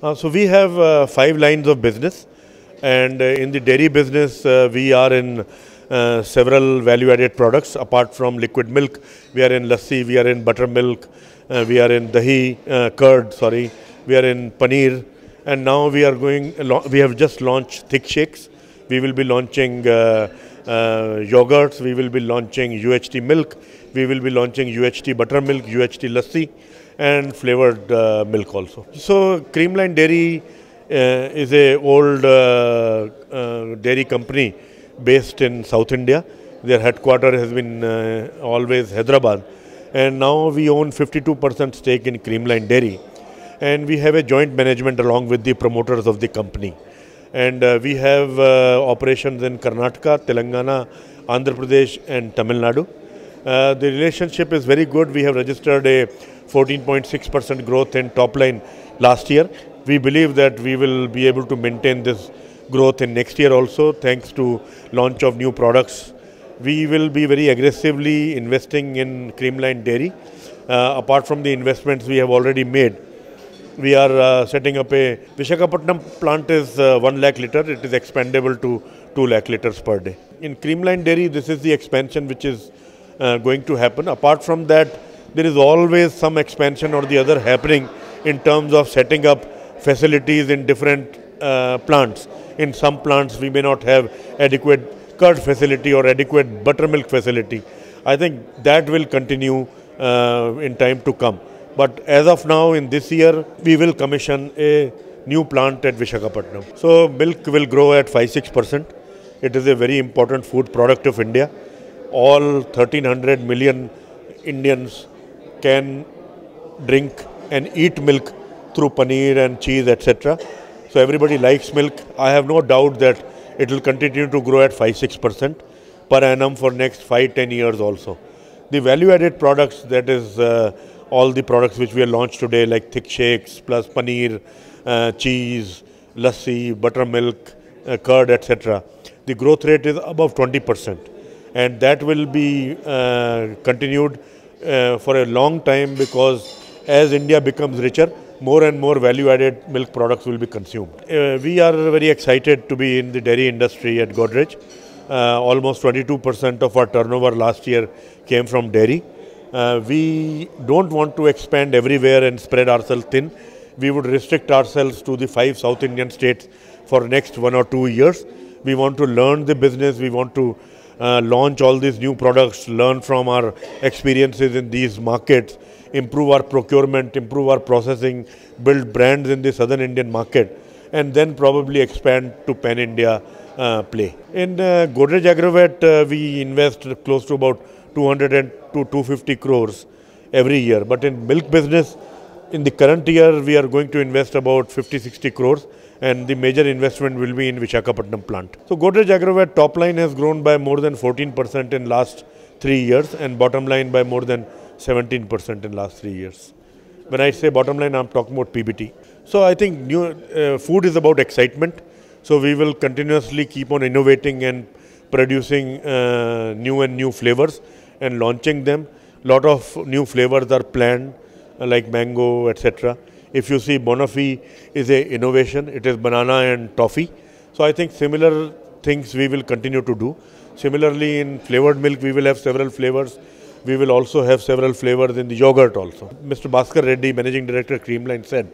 Uh, so we have uh, five lines of business, and uh, in the dairy business, uh, we are in uh, several value-added products. Apart from liquid milk, we are in lassi, we are in buttermilk, uh, we are in dahi, curd. Sorry, we are in paneer, and now we are going. We have just launched thick shakes. We will be launching yogurts. We will be launching UHT milk. We will be launching UHT buttermilk, UHT lassi and flavored uh, milk also. So Creamline Dairy uh, is a old uh, uh, dairy company based in South India. Their headquarters has been uh, always Hyderabad, and now we own 52% stake in Creamline Dairy, and we have a joint management along with the promoters of the company. And uh, we have operations in Karnataka, Telangana, Andhra Pradesh, and Tamil Nadu. The relationship is very good. We have registered a 14.6% growth in top line last year. We believe that we will be able to maintain this growth in next year also thanks to launch of new products. We will be very aggressively investing in Creamline Dairy. Uh, apart from the investments we have already made, we are uh, setting up a Vishakhapatnam plant is uh, 1 lakh liter. It is expandable to 2 lakh liters per day. In Creamline Dairy, this is the expansion which is uh, going to happen. Apart from that, there is always some expansion or the other happening in terms of setting up facilities in different uh, plants. In some plants, we may not have adequate curd facility or adequate buttermilk facility. I think that will continue uh, in time to come. But as of now, in this year, we will commission a new plant at Vishakhapatnam. So milk will grow at 5-6%. It is a very important food product of India. All 1300 million Indians can drink and eat milk through paneer and cheese, etc. So everybody likes milk. I have no doubt that it will continue to grow at 5-6% per annum for next 5-10 years also. The value-added products, that is uh, all the products which we have launched today like thick shakes plus paneer, uh, cheese, lassi, buttermilk, uh, curd, etc. The growth rate is above 20% and that will be uh, continued uh, for a long time because as India becomes richer, more and more value-added milk products will be consumed. Uh, we are very excited to be in the dairy industry at Godrej. Uh, almost 22% of our turnover last year came from dairy. Uh, we don't want to expand everywhere and spread ourselves thin. We would restrict ourselves to the five South Indian states for next one or two years. We want to learn the business. We want to uh, launch all these new products, learn from our experiences in these markets, improve our procurement, improve our processing, build brands in the southern Indian market, and then probably expand to pan India uh, play. In uh, Godrej Agrovet, uh, we invest close to about 200 to 250 crores every year. But in milk business, in the current year, we are going to invest about 50 60 crores and the major investment will be in Vishakhapatnam plant. So Godrej Agrovet top line has grown by more than 14% in last three years and bottom line by more than 17% in last three years. When I say bottom line, I'm talking about PBT. So I think new uh, food is about excitement. So we will continuously keep on innovating and producing uh, new and new flavors and launching them. Lot of new flavors are planned, like mango, etc. If you see Banoffee is a innovation, it is banana and toffee. So I think similar things we will continue to do. Similarly, in flavored milk, we will have several flavors. We will also have several flavors in the yogurt also. Mr. Bhaskar Reddy, Managing Director, Creamline, said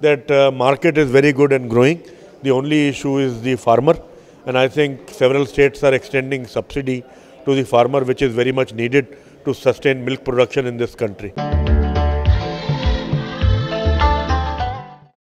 that uh, market is very good and growing. The only issue is the farmer. And I think several states are extending subsidy to the farmer, which is very much needed to sustain milk production in this country.